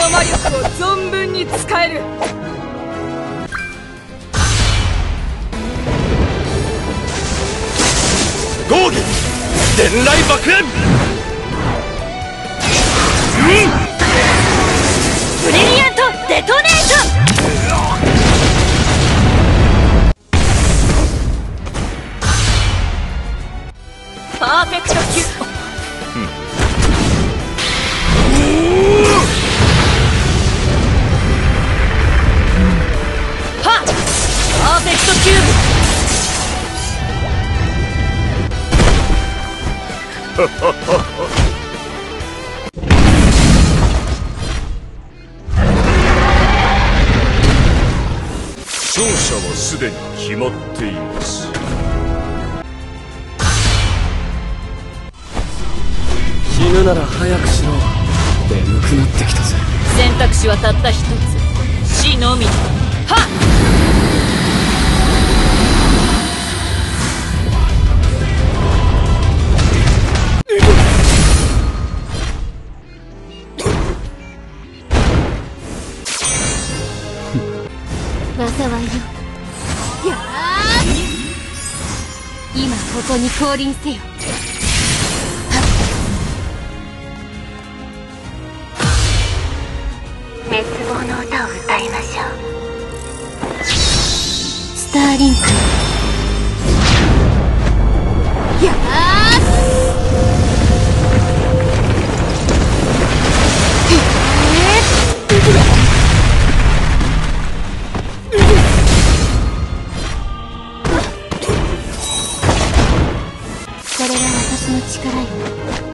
の魔力を存分に使える。伝来爆炎。うん。ブリリアントデトネーパーフェクト級、う勝者はすでに決まっています。死ぬなら早くしろ眠くなってきたぜ。選択肢はたった一つ。死のみ災いよ。や今ここに降臨せよ。滅亡の歌を歌いましょう。スターリンク。れが私の力よ。